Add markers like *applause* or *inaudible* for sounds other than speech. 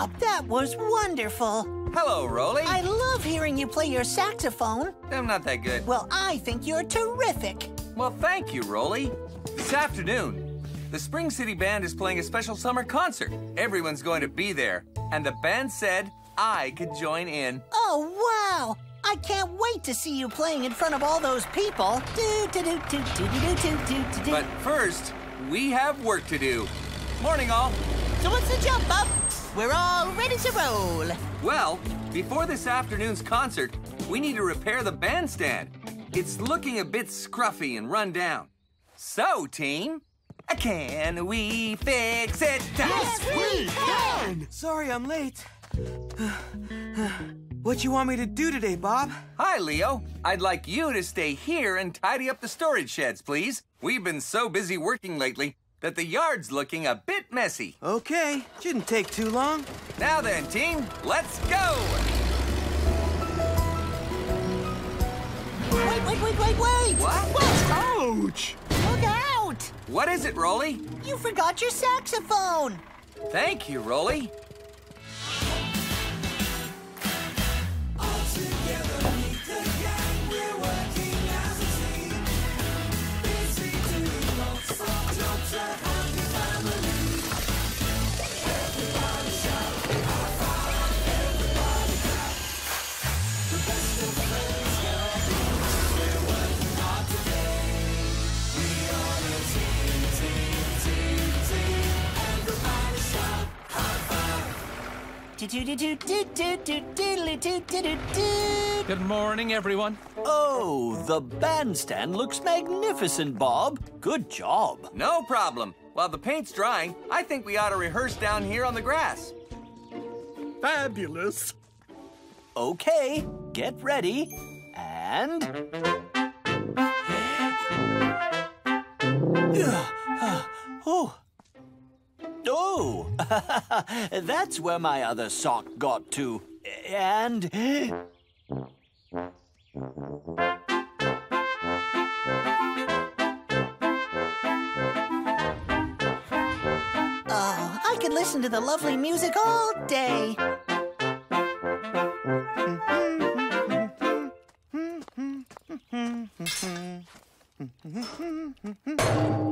Bob. That was wonderful. Hello, Roley. I love hearing you play your saxophone. I'm not that good. Well, I think you're terrific. Well, thank you, Roley. This afternoon, the Spring City Band is playing a special summer concert. Everyone's going to be there. And the band said I could join in. Oh, wow! I can't wait to see you playing in front of all those people. But first, we have work to do. Morning, all. So what's the jump, Bob? We're all ready to roll. Well, before this afternoon's concert, we need to repair the bandstand. It's looking a bit scruffy and run down. So, team, can we fix it? Yes, we can! Sorry I'm late. what you want me to do today, Bob? Hi, Leo. I'd like you to stay here and tidy up the storage sheds, please. We've been so busy working lately that the yard's looking a bit messy. Okay, shouldn't take too long. Now then, team, let's go! Wait, wait, wait, wait, wait! What? Ouch! Look out! What is it, Roley? You forgot your saxophone! Thank you, Roley. Good morning, everyone. Oh, the bandstand looks magnificent, Bob. Good job. No problem. While the paint's drying, I think we ought to rehearse down here on the grass. Fabulous. Okay, get ready. And. *laughs* that's where my other sock got to. And. Oh, I could listen to the lovely music all day. *laughs*